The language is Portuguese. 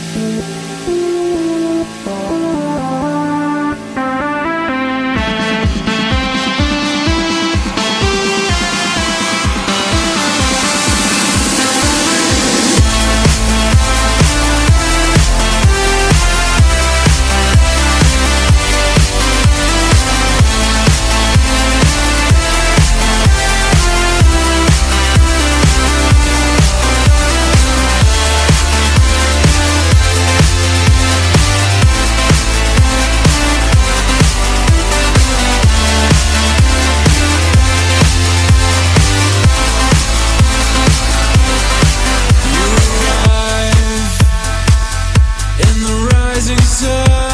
Música Deserve.